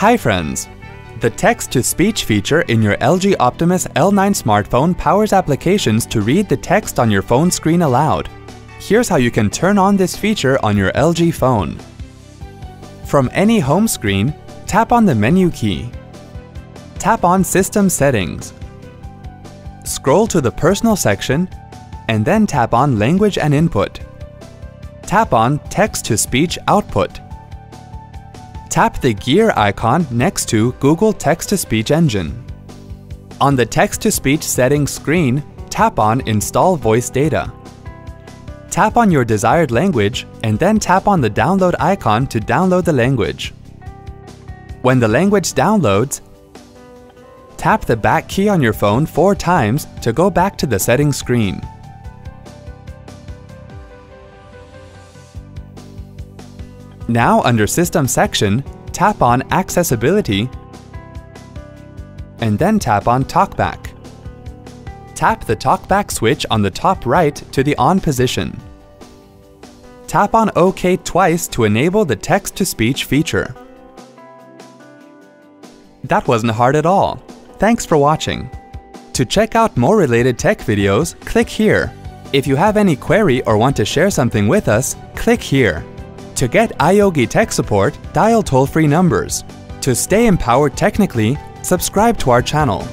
Hi friends! The text-to-speech feature in your LG Optimus L9 smartphone powers applications to read the text on your phone screen aloud. Here's how you can turn on this feature on your LG phone. From any home screen, tap on the menu key. Tap on System Settings. Scroll to the Personal section and then tap on Language and Input. Tap on Text-to-Speech Output. Tap the gear icon next to Google Text-to-Speech Engine. On the Text-to-Speech settings screen, tap on Install Voice Data. Tap on your desired language and then tap on the download icon to download the language. When the language downloads, tap the back key on your phone four times to go back to the settings screen. Now under System section, tap on Accessibility and then tap on TalkBack. Tap the TalkBack switch on the top right to the on position. Tap on OK twice to enable the text-to-speech feature. That wasn't hard at all. Thanks for watching. To check out more related tech videos, click here. If you have any query or want to share something with us, click here. To get iYogi tech support, dial toll-free numbers. To stay empowered technically, subscribe to our channel.